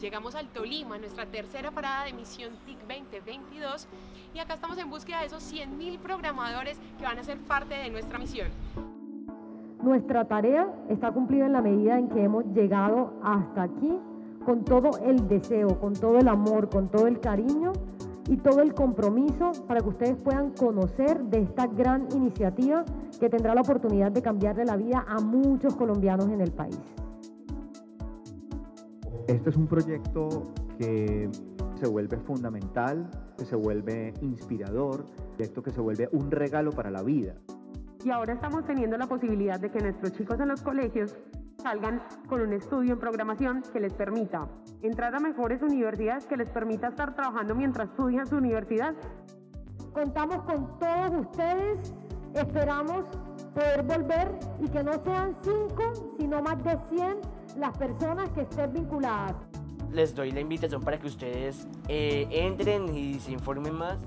Llegamos al Tolima, nuestra tercera parada de Misión TIC 2022 y acá estamos en búsqueda de esos 100.000 programadores que van a ser parte de nuestra misión. Nuestra tarea está cumplida en la medida en que hemos llegado hasta aquí con todo el deseo, con todo el amor, con todo el cariño y todo el compromiso para que ustedes puedan conocer de esta gran iniciativa que tendrá la oportunidad de cambiarle la vida a muchos colombianos en el país. Este es un proyecto que se vuelve fundamental, que se vuelve inspirador, un proyecto que se vuelve un regalo para la vida. Y ahora estamos teniendo la posibilidad de que nuestros chicos en los colegios salgan con un estudio en programación que les permita entrar a mejores universidades, que les permita estar trabajando mientras estudian su universidad. Contamos con todos ustedes, esperamos poder volver y que no sean cinco, sino más de 100 las personas que estén vinculadas. Les doy la invitación para que ustedes eh, entren y se informen más.